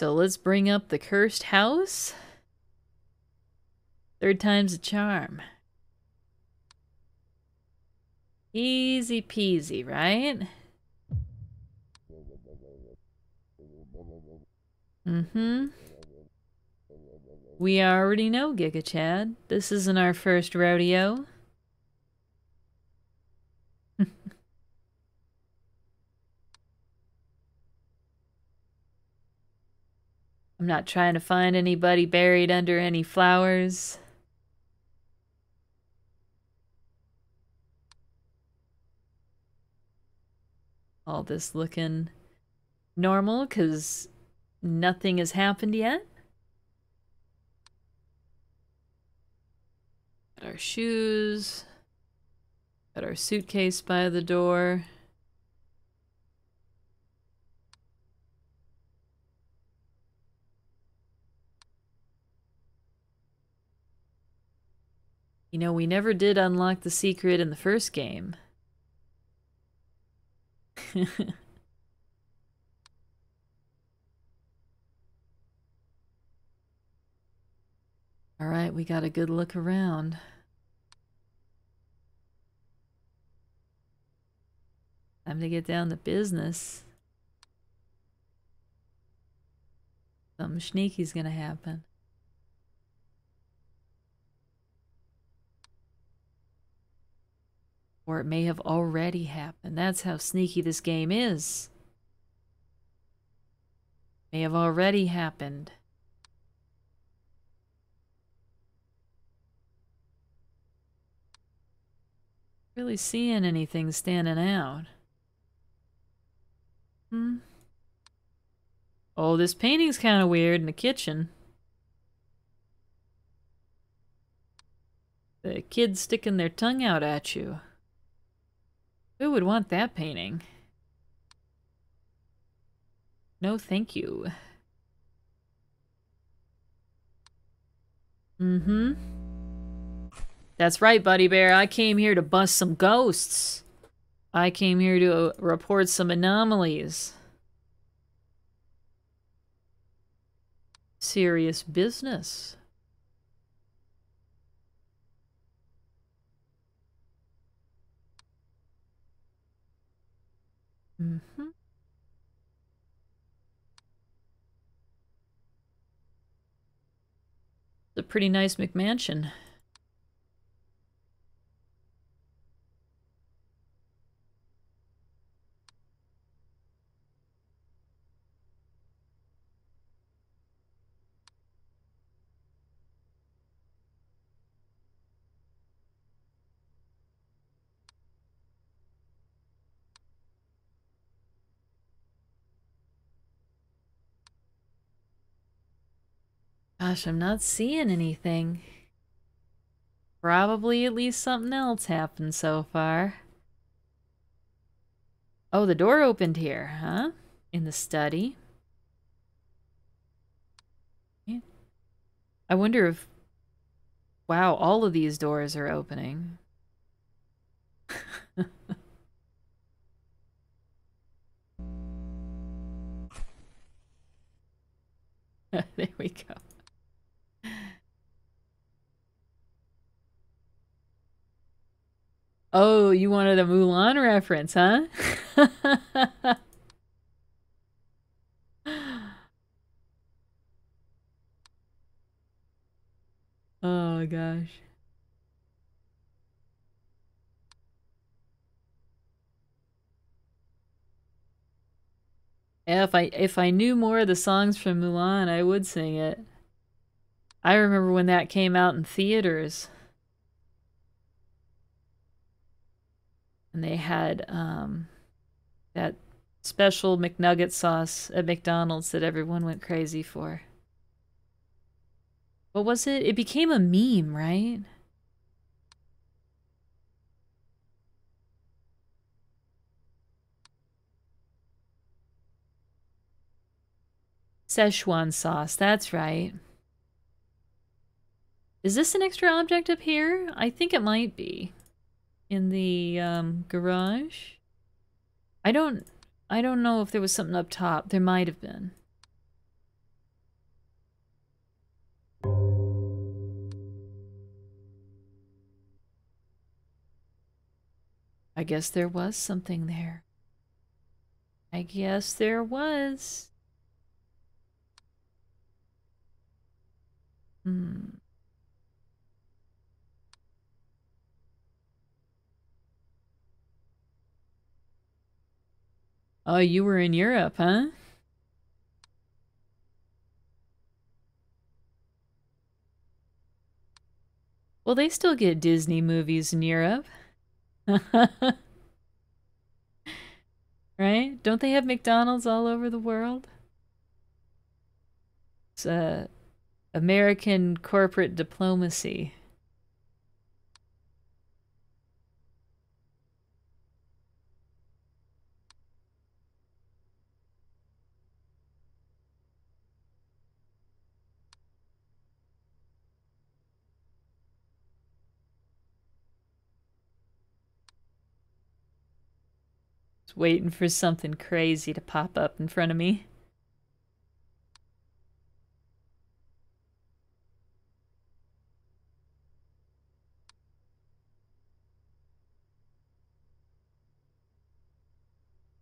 So let's bring up the cursed house. Third time's a charm. Easy peasy, right? Mm-hmm. We already know, Giga Chad. This isn't our first rodeo. I'm not trying to find anybody buried under any flowers. All this looking normal because nothing has happened yet. Got our shoes. Got our suitcase by the door. You know, we never did unlock the secret in the first game. All right, we got a good look around. Time to get down to business. Something sneaky's gonna happen. Or it may have already happened. That's how sneaky this game is. May have already happened. Really seeing anything standing out. Hmm. Oh, this painting's kind of weird in the kitchen. The kids sticking their tongue out at you. Who would want that painting? No, thank you. Mm-hmm. That's right, Buddy Bear. I came here to bust some ghosts. I came here to report some anomalies. Serious business. Mm-hmm. It's a pretty nice McMansion. Gosh, I'm not seeing anything. Probably at least something else happened so far. Oh, the door opened here, huh? In the study. I wonder if... Wow, all of these doors are opening. there we go. Oh, you wanted a Mulan reference, huh? oh gosh. If I if I knew more of the songs from Mulan, I would sing it. I remember when that came out in theaters. And they had um, that special McNugget sauce at McDonald's that everyone went crazy for. What was it? It became a meme, right? Szechuan sauce, that's right. Is this an extra object up here? I think it might be in the um, garage. I don't I don't know if there was something up top. There might have been. I guess there was something there. I guess there was. Hmm. Oh, you were in Europe, huh? Well, they still get Disney movies in Europe. right? Don't they have McDonald's all over the world? It's uh, American corporate diplomacy. Waiting for something crazy to pop up in front of me.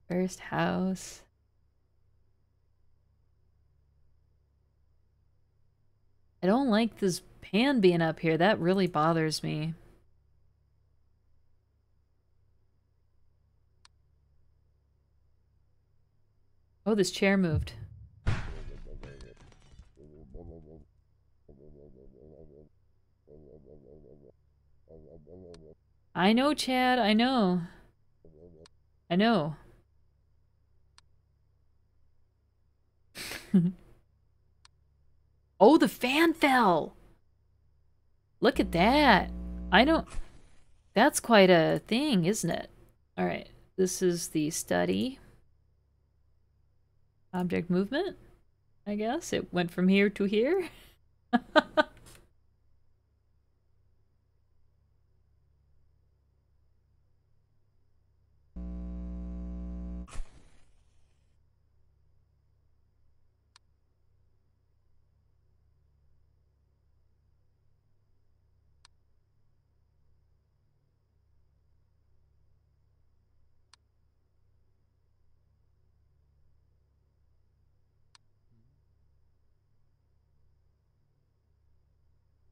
First house. I don't like this pan being up here. That really bothers me. Oh, this chair moved. I know, Chad. I know. I know. oh, the fan fell. Look at that. I don't... That's quite a thing, isn't it? All right. This is the study object movement, I guess. It went from here to here.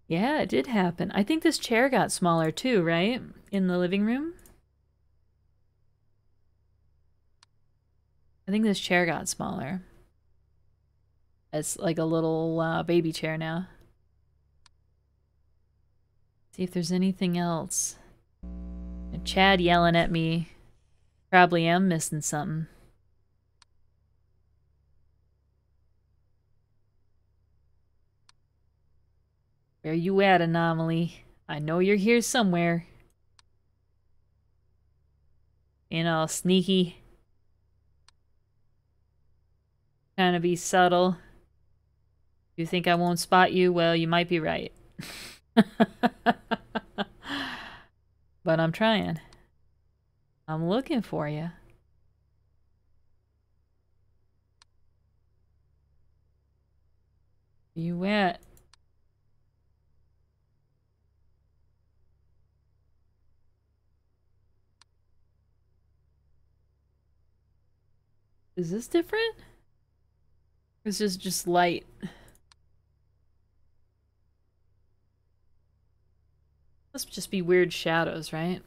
Yeah, it did happen. I think this chair got smaller too, right? In the living room? I think this chair got smaller. It's like a little uh, baby chair now. See if there's anything else. Chad yelling at me. Probably am missing something. Where you at, Anomaly? I know you're here somewhere. Being all sneaky. Trying to be subtle. You think I won't spot you? Well, you might be right. but I'm trying. I'm looking for you. You at? Is this different? Or is just light? Must just be weird shadows, right?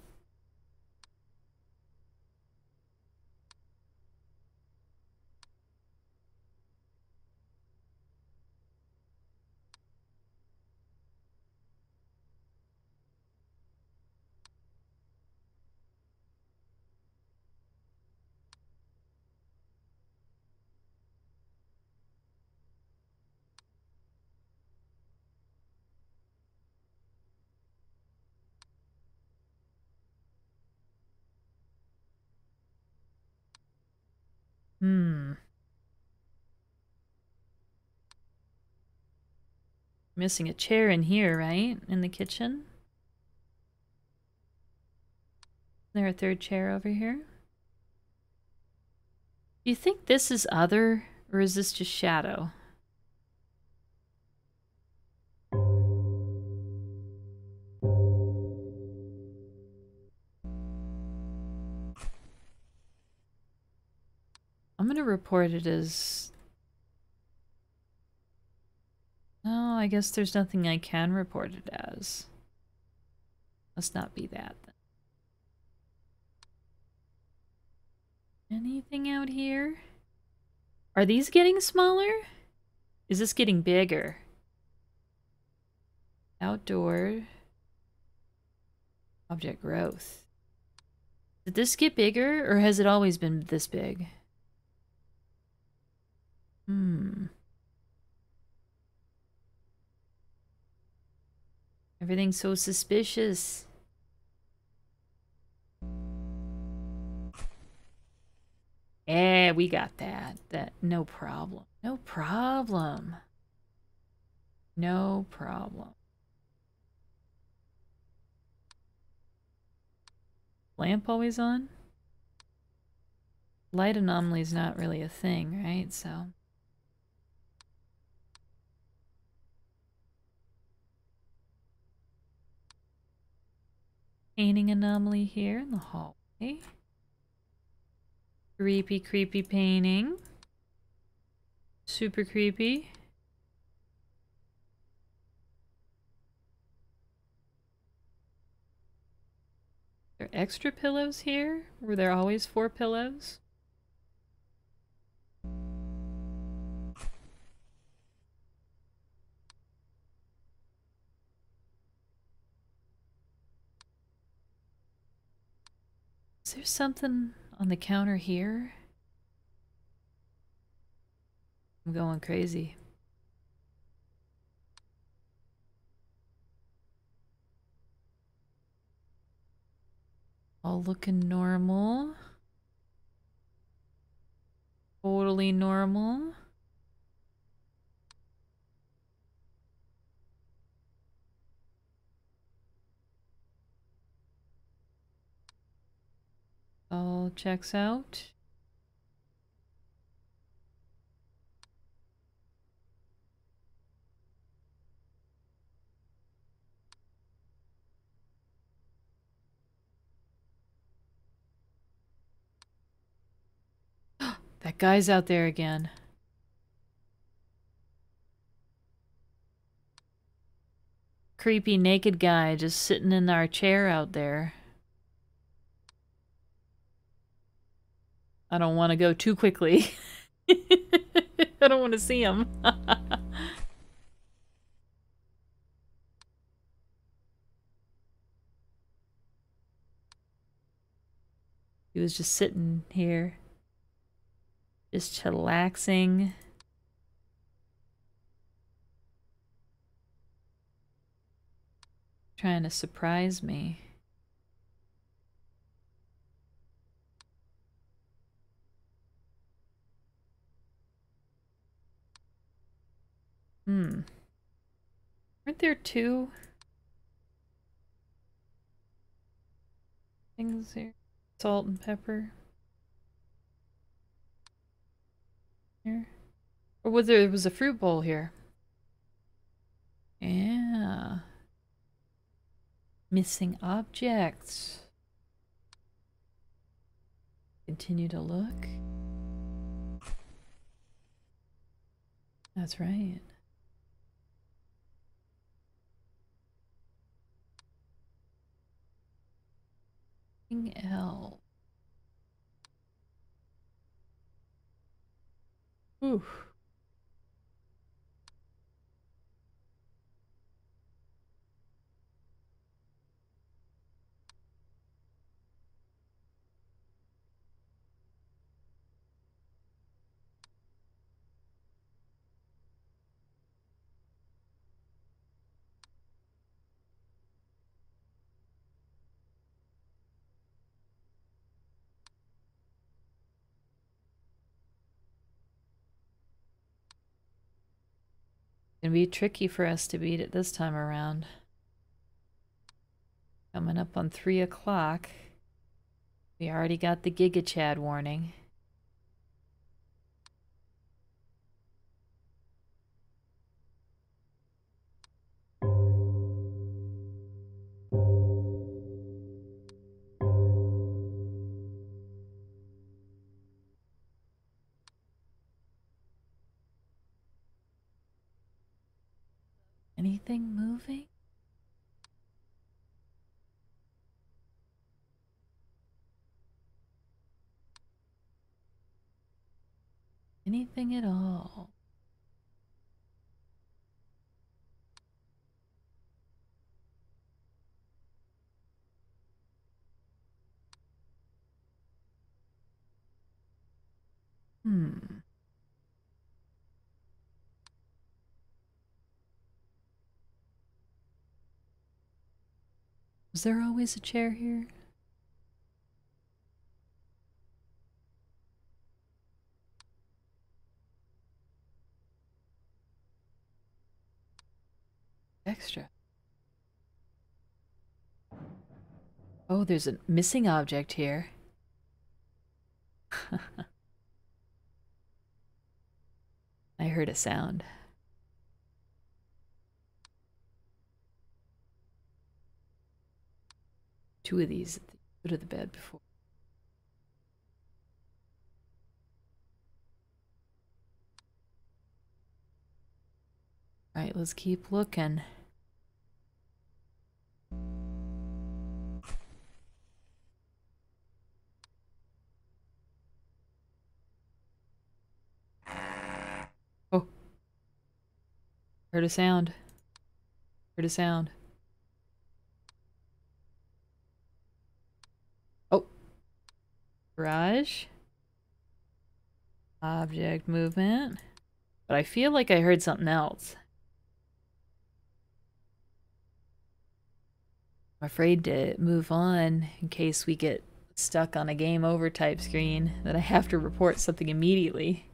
Missing a chair in here, right? In the kitchen? Is there a third chair over here? Do you think this is other, or is this just shadow? I'm gonna report it as I guess there's nothing I can report it as. Must not be that then. Anything out here? Are these getting smaller? Is this getting bigger? Outdoor. Object growth. Did this get bigger or has it always been this big? Hmm. Everything's so suspicious. Yeah, we got that. That no problem. No problem. No problem. Lamp always on? Light anomaly is not really a thing, right? So. Painting anomaly here in the hallway. Creepy, creepy painting. Super creepy. There extra pillows here? Were there always four pillows? Something on the counter here? I'm going crazy. All looking normal. Totally normal. All checks out. that guy's out there again. Creepy naked guy just sitting in our chair out there. I don't want to go too quickly. I don't want to see him. he was just sitting here. Just chillaxing. Trying to surprise me. Hmm. Aren't there two things here? Salt and pepper. Here. Or was there, there was a fruit bowl here? Yeah. Missing objects. Continue to look. That's right. Else? Ooh. Gonna be tricky for us to beat it this time around. Coming up on 3 o'clock. We already got the Giga Chad warning. Anything at all? Hmm. Was there always a chair here? Extra. Oh, there's a missing object here. I heard a sound. Two of these at the foot of the bed before. All right, let's keep looking. Oh. Heard a sound. Heard a sound. Oh. Garage. Object movement. But I feel like I heard something else. I'm afraid to move on in case we get stuck on a game over type screen that I have to report something immediately.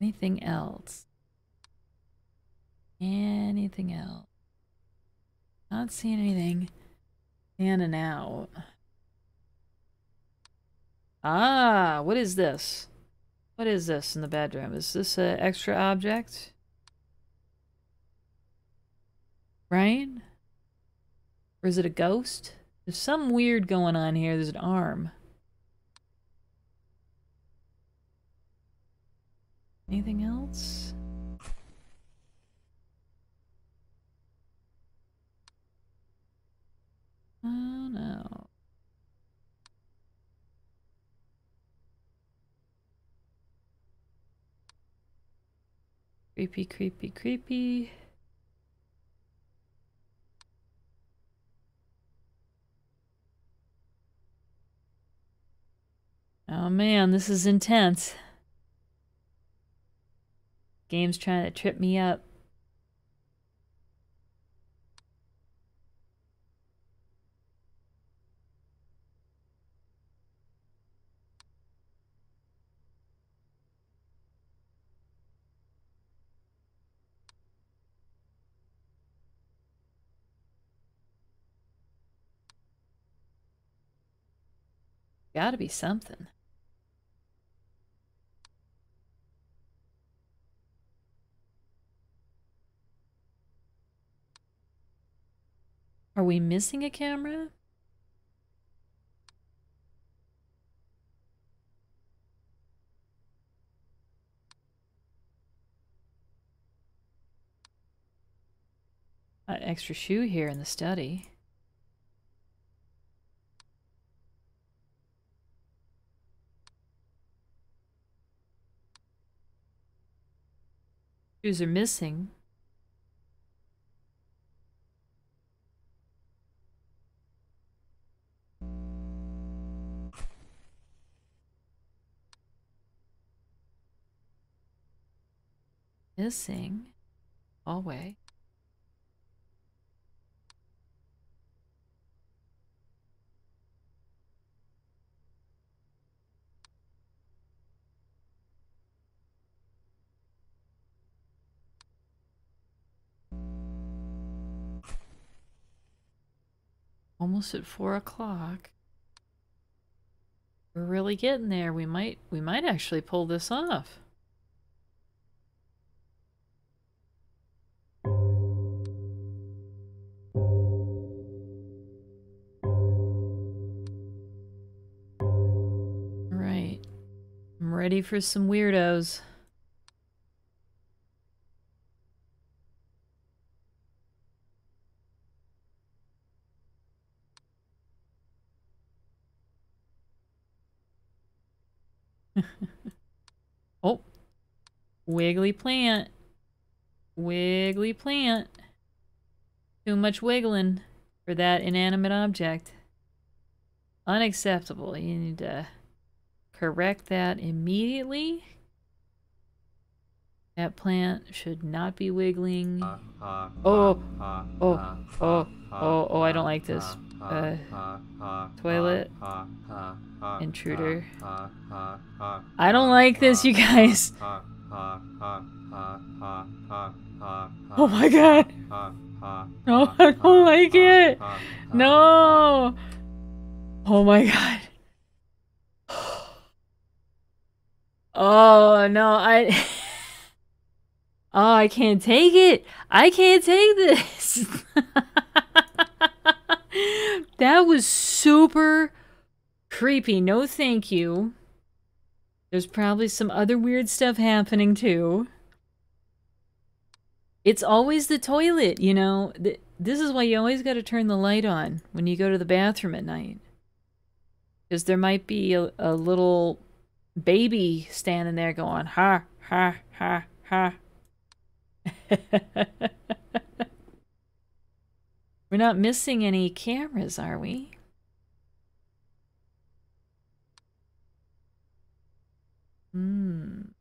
Anything else? Anything else? Not seeing anything in and out. Ah, what is this? What is this in the bedroom? Is this an extra object? Right? Or is it a ghost? There's some weird going on here. There's an arm. Anything else? Oh no. Creepy, creepy, creepy. Man, this is intense. Game's trying to trip me up. Gotta be something. Are we missing a camera? An extra shoe here in the study. Shoes are missing. Missing. Hallway. Almost at four o'clock. We're really getting there. We might we might actually pull this off. Ready for some weirdos. oh. Wiggly plant. Wiggly plant. Too much wiggling for that inanimate object. Unacceptable. You need to correct that immediately. That plant should not be wiggling. Oh, oh, oh, oh, oh, I don't like this. Uh, toilet. Intruder. I don't like this, you guys. Oh my god. No, I don't like it. No. Oh my god. Oh no, I Oh, I can't take it. I can't take this. that was super creepy. No thank you. There's probably some other weird stuff happening too. It's always the toilet, you know. This is why you always got to turn the light on when you go to the bathroom at night. Because there might be a, a little baby standing there going, ha, ha, ha, ha, We're not missing any cameras, are we? Hmm.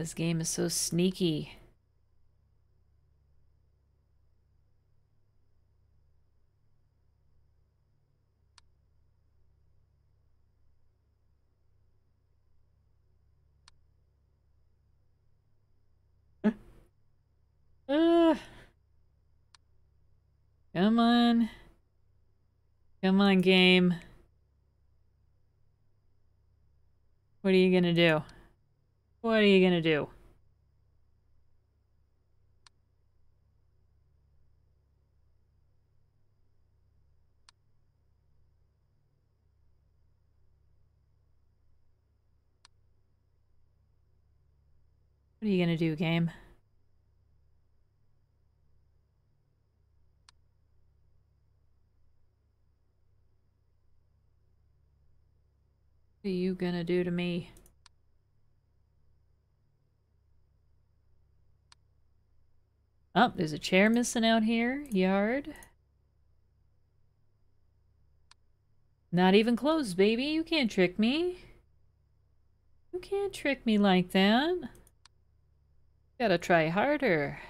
This game is so sneaky. come on. Come on, game. What are you gonna do? What are you gonna do? What are you gonna do, game? What are you gonna do to me? Oh, there's a chair missing out here. Yard. Not even closed, baby. You can't trick me. You can't trick me like that. Gotta try harder.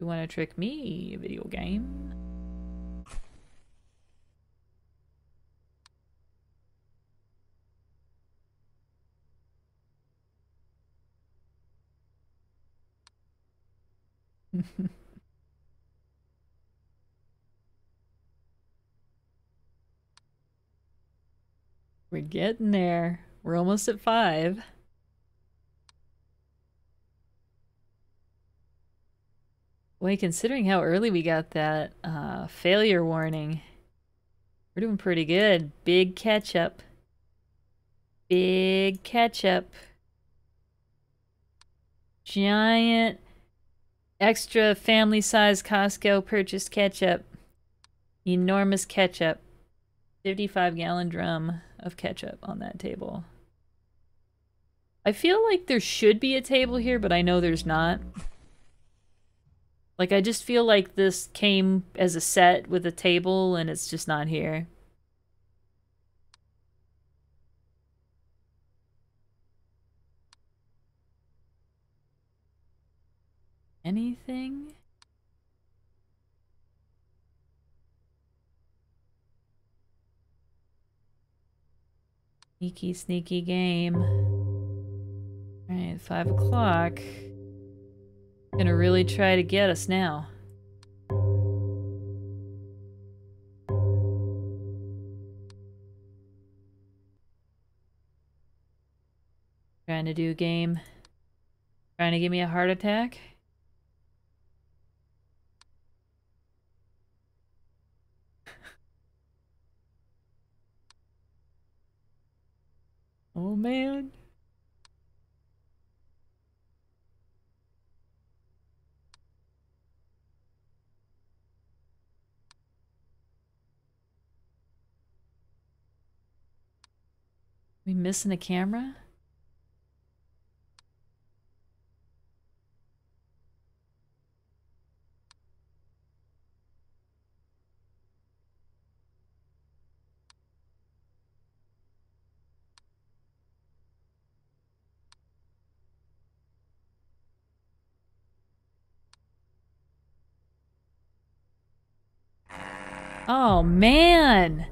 You wanna trick me, video game? We're getting there. We're almost at five. Wait, considering how early we got that uh, failure warning, we're doing pretty good. Big catch up. Big catch up. Giant Extra family size Costco purchased ketchup. Enormous ketchup. 55 gallon drum of ketchup on that table. I feel like there should be a table here, but I know there's not. Like, I just feel like this came as a set with a table and it's just not here. Anything? Sneaky, sneaky game. Alright, five o'clock. Gonna really try to get us now. Trying to do a game. Trying to give me a heart attack. Oh man. We missing a camera? Oh man!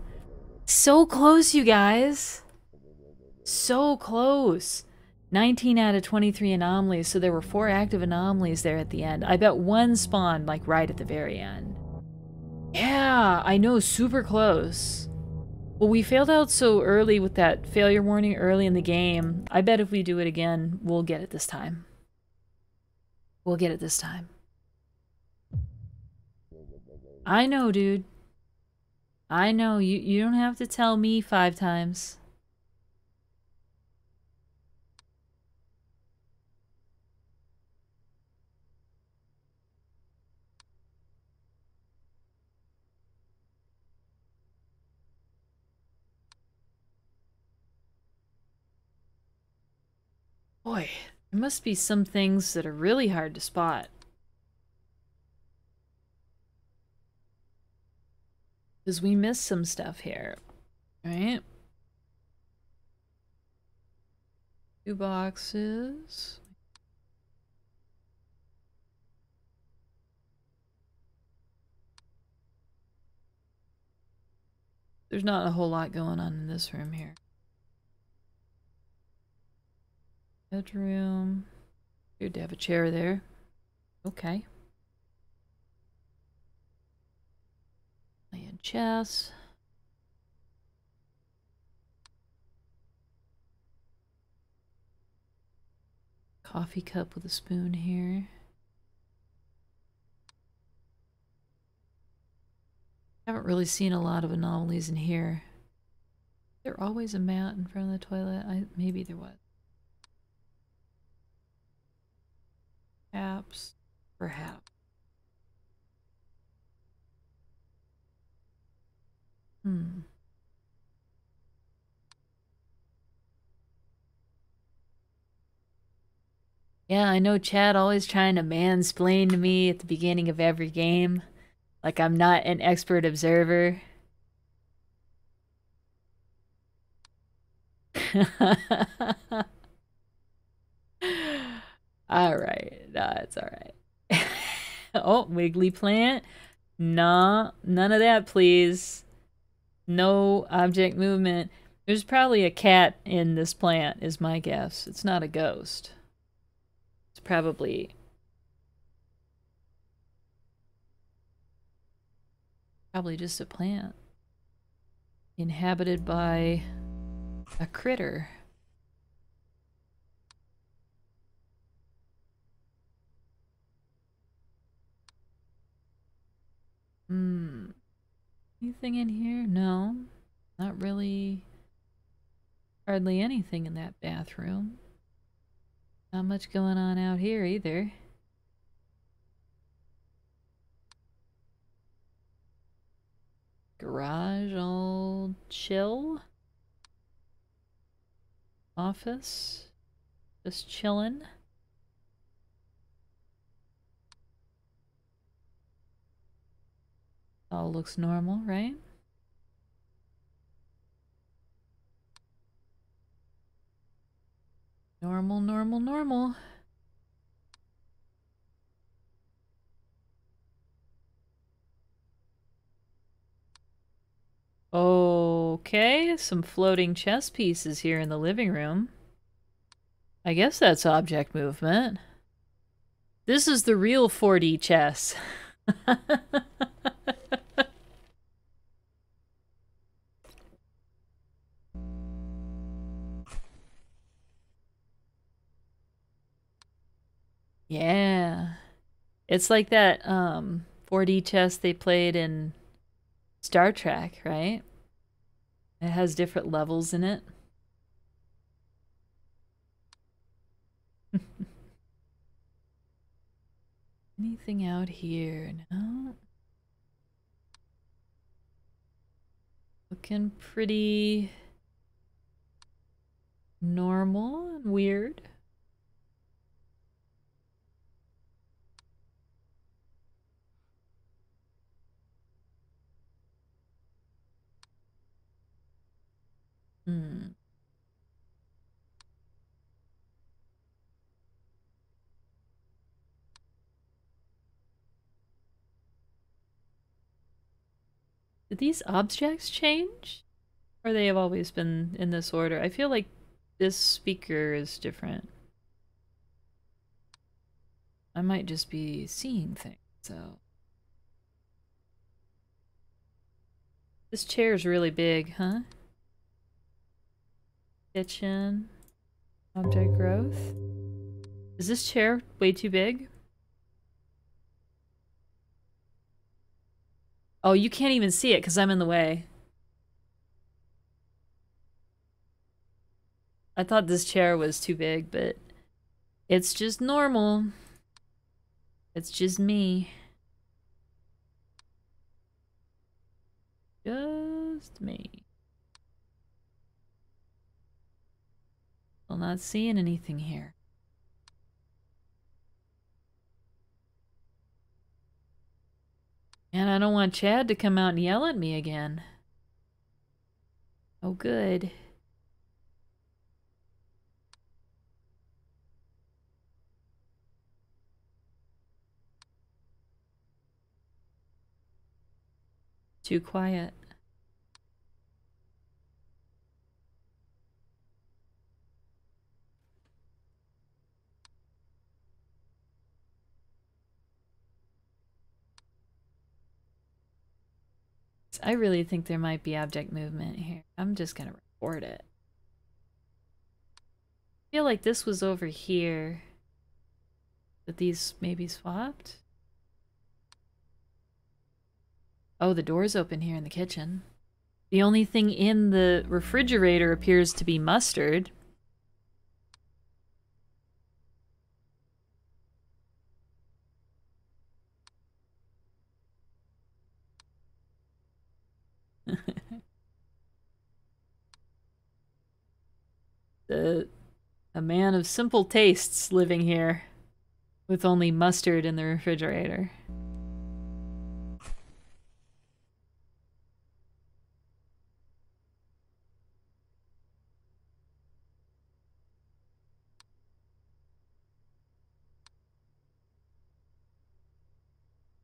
So close, you guys! So close! 19 out of 23 anomalies, so there were four active anomalies there at the end. I bet one spawned, like, right at the very end. Yeah, I know, super close. Well, we failed out so early with that failure warning early in the game. I bet if we do it again, we'll get it this time. We'll get it this time. I know, dude. I know, you, you don't have to tell me five times. Boy, there must be some things that are really hard to spot. Because we missed some stuff here. Right? Two boxes. There's not a whole lot going on in this room here. Bedroom. Good to have a chair there. Okay. Playing chess. Coffee cup with a spoon here. Haven't really seen a lot of anomalies in here. There always a mat in front of the toilet. I maybe there was. Perhaps. Perhaps. Hmm. Yeah, I know Chad always trying to mansplain to me at the beginning of every game. Like I'm not an expert observer. all right. No, it's all right. oh, wiggly plant. Nah, none of that, please. No object movement. There's probably a cat in this plant, is my guess. It's not a ghost. It's probably... Probably just a plant. Inhabited by a critter. Hmm. Anything in here? No. Not really. Hardly anything in that bathroom. Not much going on out here either. Garage all chill. Office. Just chillin'. All looks normal, right? Normal, normal, normal. Okay, some floating chess pieces here in the living room. I guess that's object movement. This is the real 4D chess. Yeah. It's like that um 4D chess they played in Star Trek, right? It has different levels in it. Anything out here? No. Looking pretty normal and weird. Hmm. Did these objects change? Or they have always been in this order? I feel like this speaker is different. I might just be seeing things, so. This chair is really big, huh? Kitchen. Object growth. Is this chair way too big? Oh, you can't even see it because I'm in the way. I thought this chair was too big, but it's just normal. It's just me. Just me. Still not seeing anything here. And I don't want Chad to come out and yell at me again. Oh, good. Too quiet. I really think there might be object movement here. I'm just gonna report it. I feel like this was over here. That these maybe swapped? Oh, the door's open here in the kitchen. The only thing in the refrigerator appears to be mustard. the a man of simple tastes living here with only mustard in the refrigerator.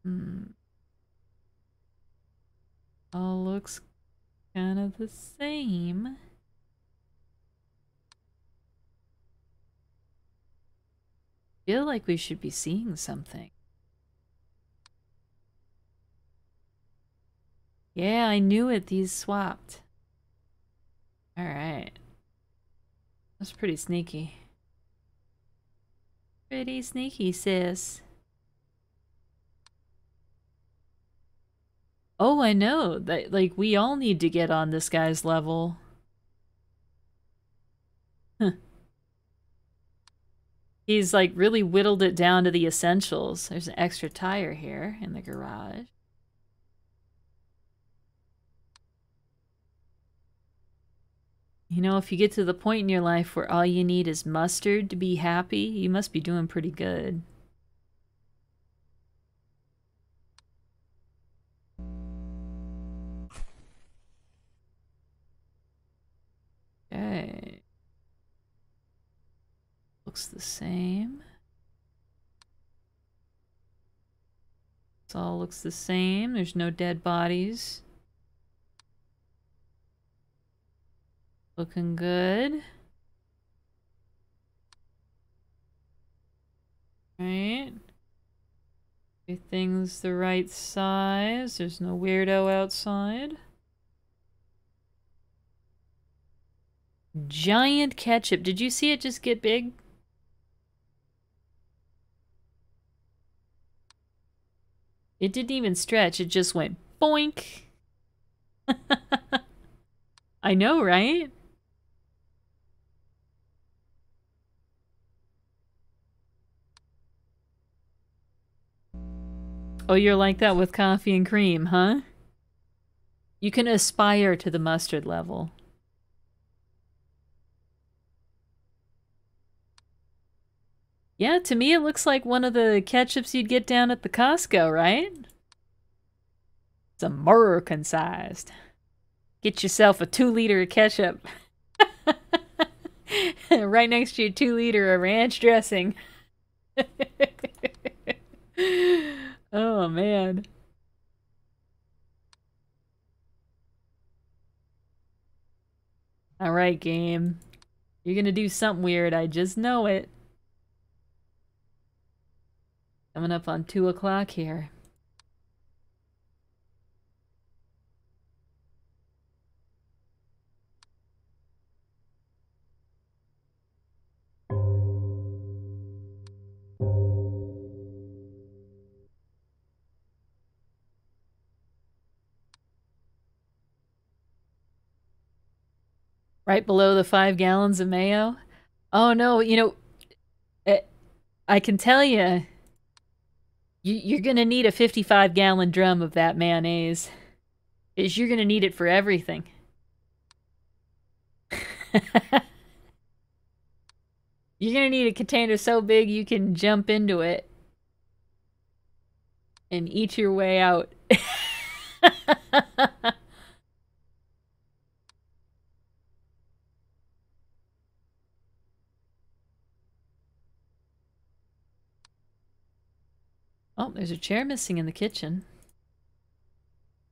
Hmm. All looks kind of the same. Feel like we should be seeing something. Yeah, I knew it. These swapped. Alright. That's pretty sneaky. Pretty sneaky, sis. Oh, I know. That like we all need to get on this guy's level. He's like really whittled it down to the essentials. There's an extra tire here in the garage. You know, if you get to the point in your life where all you need is mustard to be happy, you must be doing pretty good. Okay looks the same. This all looks the same. There's no dead bodies. Looking good. Right. Everything's the right size. There's no weirdo outside. Giant ketchup. Did you see it just get big? It didn't even stretch, it just went boink. I know, right? Oh, you're like that with coffee and cream, huh? You can aspire to the mustard level. Yeah, to me it looks like one of the ketchups you'd get down at the Costco, right? It's American sized. Get yourself a two liter of ketchup. right next to your two liter of ranch dressing. oh man. Alright, game. You're gonna do something weird, I just know it. Coming up on 2 o'clock here. Right below the five gallons of mayo? Oh no, you know, eh, I can tell you, you're gonna need a 55 gallon drum of that mayonnaise. Is you're gonna need it for everything. you're gonna need a container so big you can jump into it and eat your way out. Oh, there's a chair missing in the kitchen.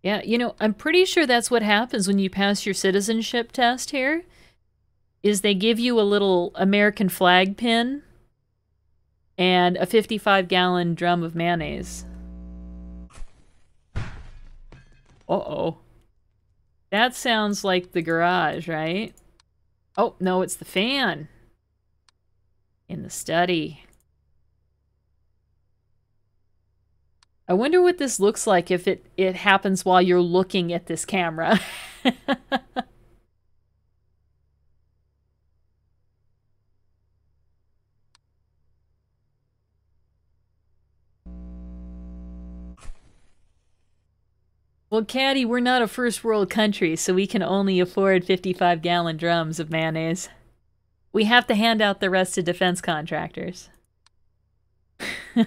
Yeah, you know, I'm pretty sure that's what happens when you pass your citizenship test here. Is they give you a little American flag pin and a 55 gallon drum of mayonnaise. Uh-oh. That sounds like the garage, right? Oh, no, it's the fan. In the study. I wonder what this looks like if it, it happens while you're looking at this camera. Well, Caddy, we're not a first world country, so we can only afford 55 gallon drums of mayonnaise. We have to hand out the rest to defense contractors.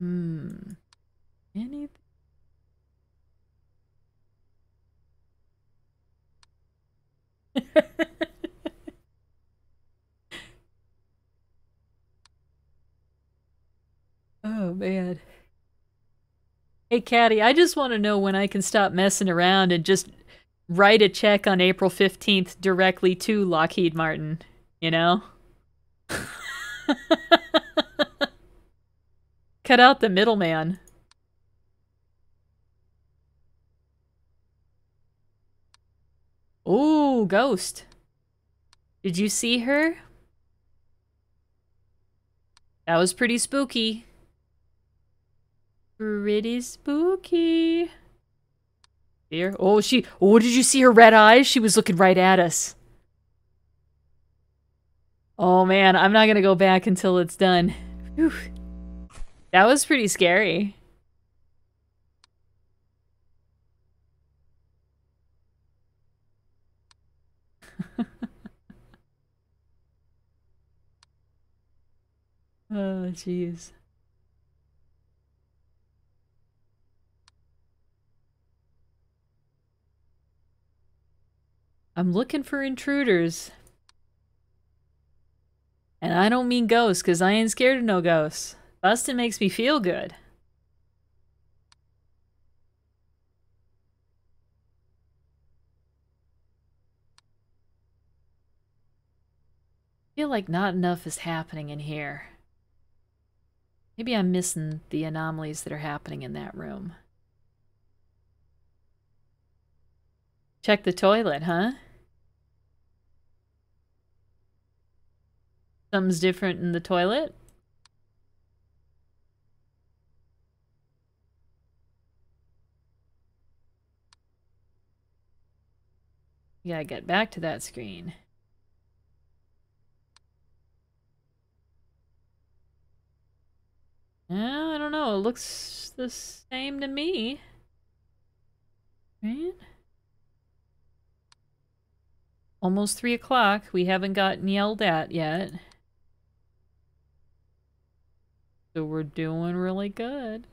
Hmm. Anything? oh man. Hey Caddy, I just want to know when I can stop messing around and just write a check on April 15th directly to Lockheed Martin, you know? Cut out the middleman. Ooh, ghost. Did you see her? That was pretty spooky. Pretty spooky. Here. Oh, she. Oh, did you see her red eyes? She was looking right at us. Oh man, I'm not gonna go back until it's done. Whew. That was pretty scary. oh, jeez. I'm looking for intruders. And I don't mean ghosts, because I ain't scared of no ghosts. Bustin' makes me feel good. Feel like not enough is happening in here. Maybe I'm missing the anomalies that are happening in that room. Check the toilet, huh? Something's different in the toilet. You gotta get back to that screen. Yeah, I don't know. It looks the same to me. Right? Almost 3 o'clock. We haven't gotten yelled at yet. So we're doing really good.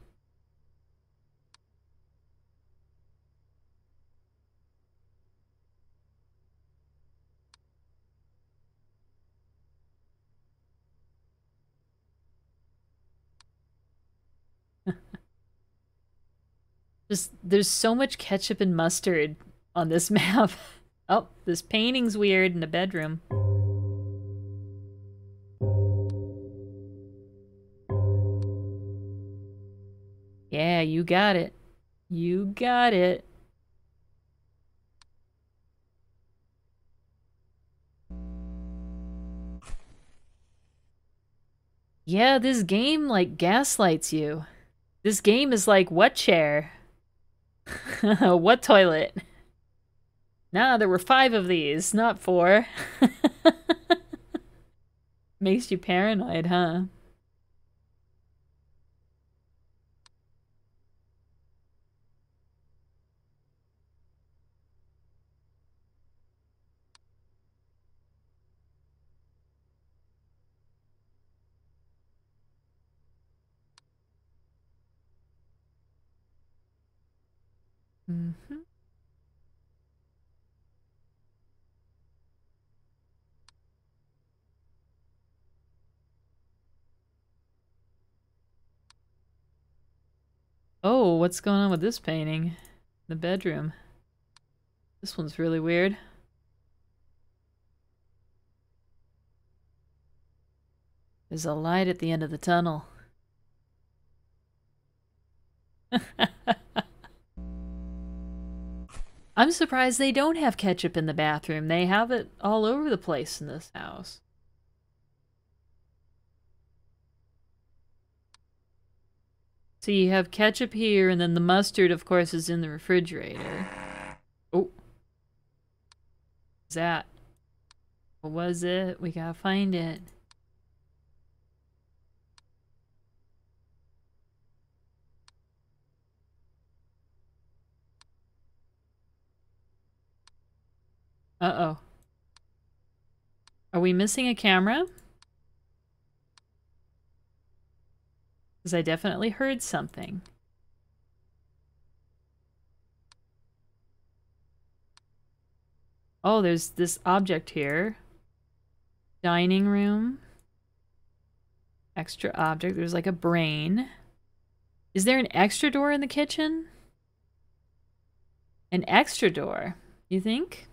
Just there's so much ketchup and mustard on this map. oh, this painting's weird in the bedroom. You got it. You got it. Yeah, this game like gaslights you. This game is like what chair? what toilet? Nah, there were five of these, not four. Makes you paranoid, huh? Mm-hmm. Oh, what's going on with this painting? The bedroom. This one's really weird. There's a light at the end of the tunnel. I'm surprised they don't have ketchup in the bathroom. They have it all over the place in this house. So you have ketchup here, and then the mustard, of course, is in the refrigerator. Oh. What's that? What was it? We gotta find it. Uh-oh. Are we missing a camera? Because I definitely heard something. Oh, there's this object here. Dining room. Extra object. There's like a brain. Is there an extra door in the kitchen? An extra door, you think?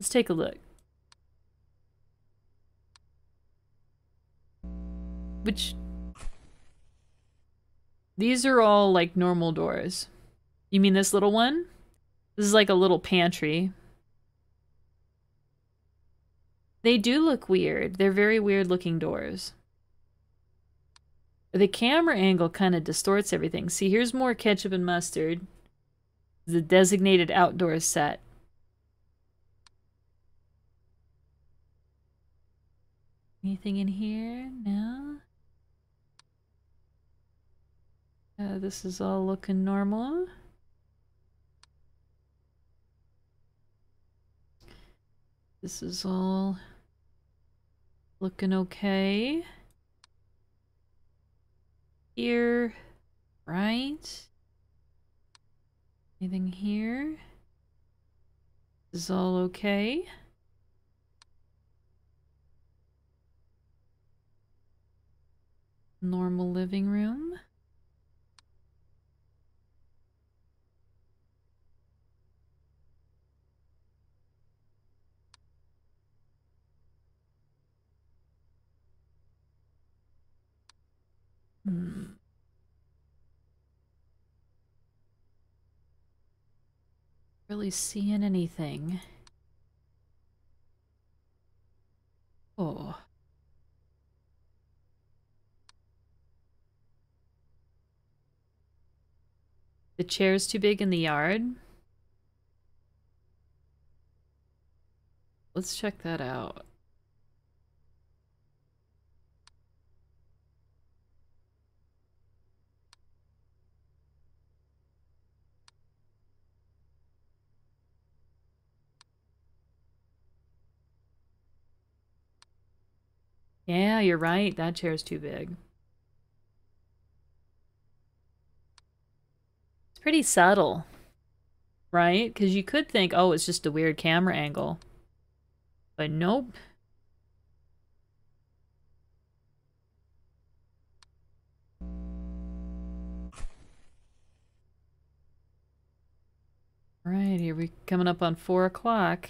Let's take a look. Which... These are all like normal doors. You mean this little one? This is like a little pantry. They do look weird. They're very weird looking doors. The camera angle kind of distorts everything. See, here's more ketchup and mustard. The designated outdoor set. Anything in here? No? This is all looking normal. This is all looking okay. Here, right? Anything here? This is all okay. normal living room. Hmm. Really seeing anything. Oh. The chair's too big in the yard. let's check that out. Yeah, you're right. That chair's too big. It's pretty subtle, right? Because you could think, oh, it's just a weird camera angle. But nope. All right, here we coming up on four o'clock.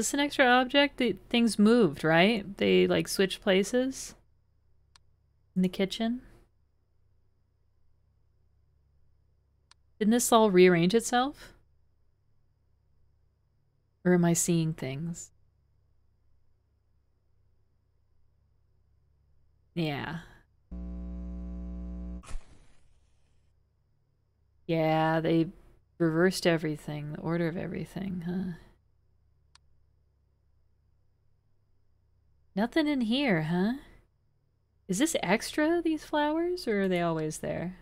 This an extra object? The things moved, right? They like switched places in the kitchen. Didn't this all rearrange itself? Or am I seeing things? Yeah. Yeah, they reversed everything, the order of everything, huh? Nothing in here, huh? Is this extra, these flowers, or are they always there?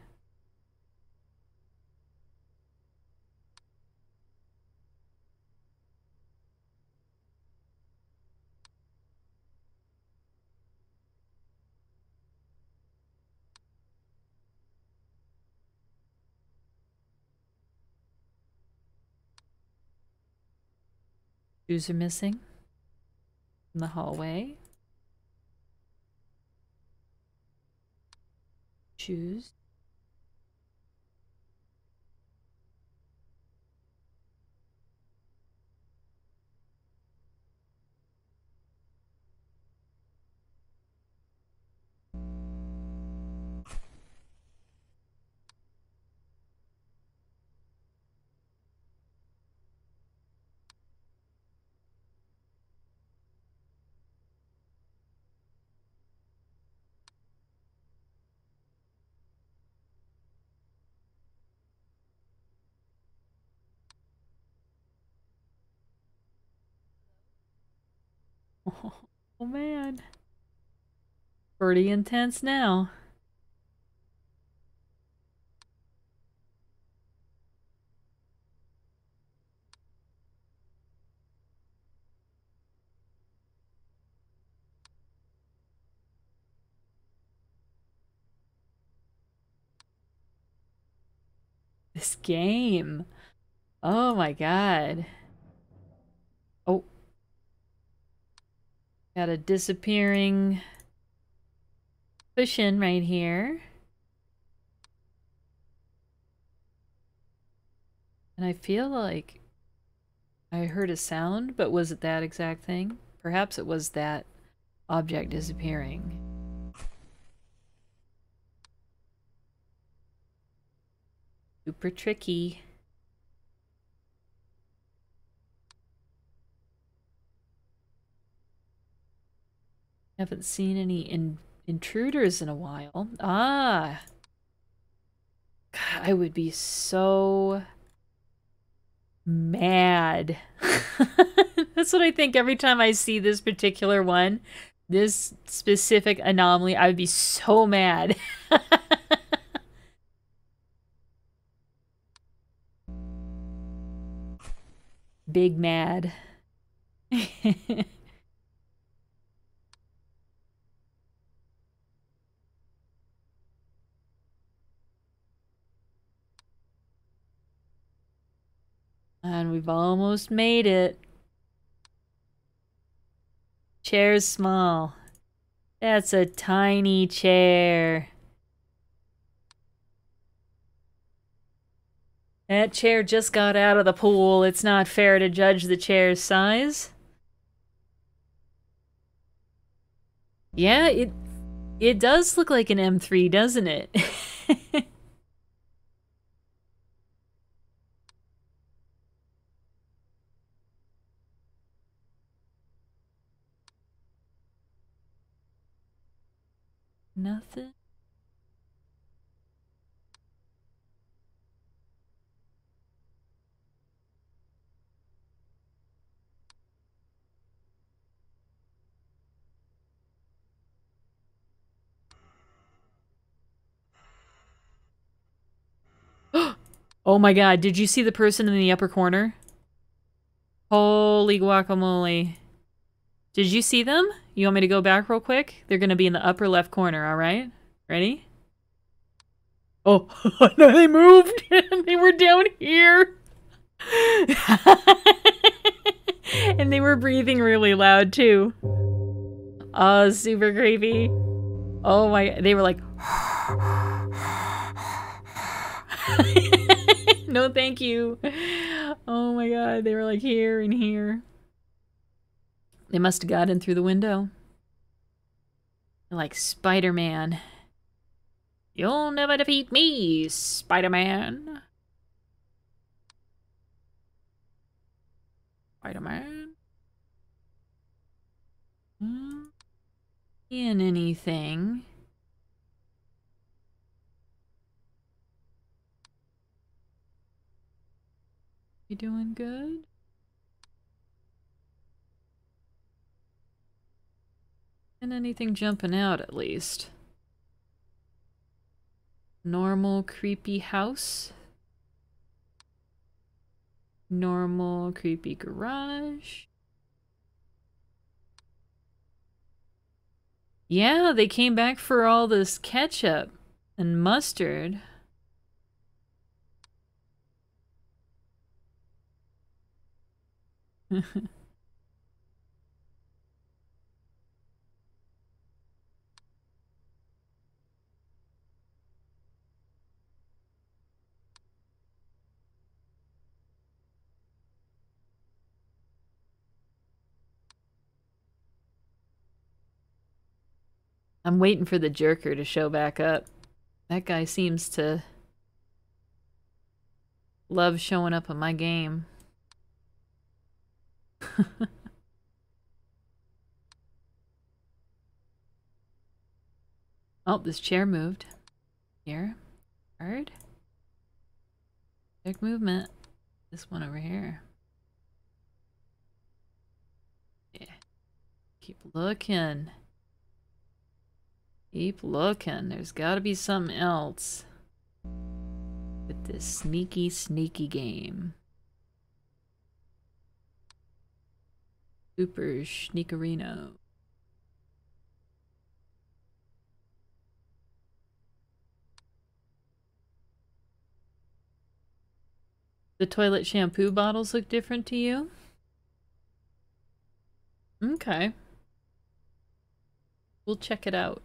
Shoes are missing in the hallway. Shoes. Oh man. Pretty intense now. This game. Oh my god. Oh. Got a disappearing cushion right here. And I feel like I heard a sound, but was it that exact thing? Perhaps it was that object disappearing. Super tricky. Haven't seen any in intruders in a while. Ah. God, I would be so mad. That's what I think every time I see this particular one. This specific anomaly, I would be so mad. Big mad. And we've almost made it. Chair's small. That's a tiny chair. That chair just got out of the pool. It's not fair to judge the chair's size. Yeah, it it does look like an M3, doesn't it? Nothing. Oh my god, did you see the person in the upper corner? Holy guacamole. Did you see them? You want me to go back real quick? They're to be in the upper left corner, alright? Ready? Oh, no, they moved! they were down here! and they were breathing really loud, too. Oh, super creepy. Oh my, they were like... no, thank you. Oh my god, they were like here and here. They must have got in through the window. Like Spider Man. You'll never defeat me, Spider Man. Spider Man. Hmm? In anything. You doing good? And anything jumping out at least. Normal creepy house. Normal creepy garage. Yeah, they came back for all this ketchup and mustard. I'm waiting for the jerker to show back up. That guy seems to love showing up in my game. oh, this chair moved. Here. Hard. Check movement. This one over here. Yeah. Keep looking. Keep looking. There's gotta be something else. With this sneaky, sneaky game. Super Sneakerino. The toilet shampoo bottles look different to you? Okay. We'll check it out.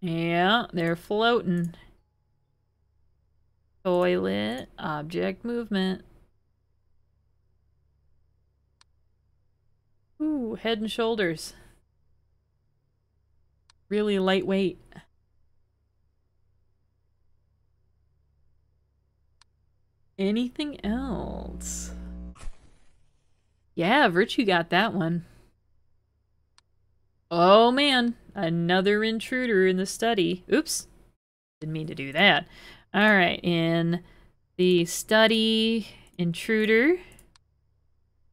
Yeah, they're floating. Toilet, object movement. Ooh, head and shoulders. Really lightweight. Anything else? Yeah, Virtue got that one. Oh man, another intruder in the study. Oops, didn't mean to do that. All right, in the study intruder.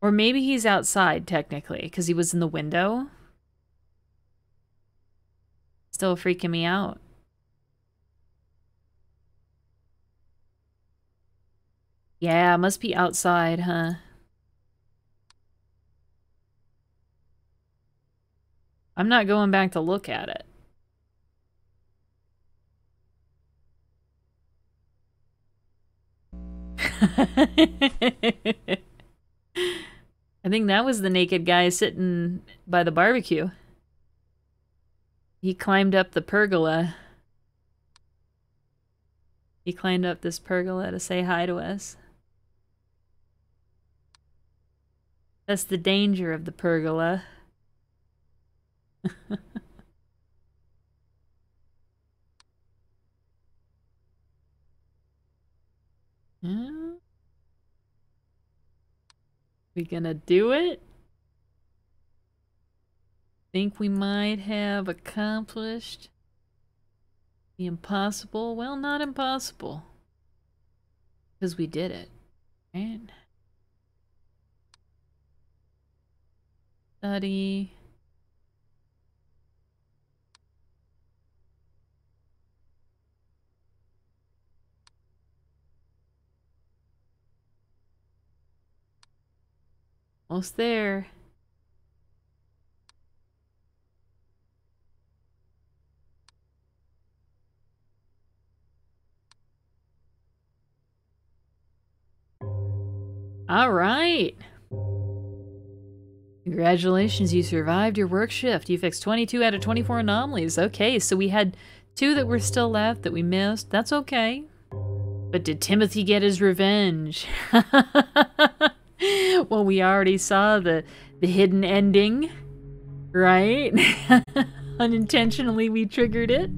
Or maybe he's outside, technically, because he was in the window. Still freaking me out. Yeah, must be outside, huh? I'm not going back to look at it. I think that was the naked guy sitting by the barbecue. He climbed up the pergola. He climbed up this pergola to say hi to us. That's the danger of the pergola. yeah. We gonna do it? Think we might have accomplished the impossible? Well, not impossible. Because we did it, right? Study. Almost there. All right. Congratulations, you survived your work shift. You fixed 22 out of 24 anomalies. Okay, so we had two that were still left that we missed. That's okay. But did Timothy get his revenge? well, we already saw the the hidden ending, right? Unintentionally we triggered it.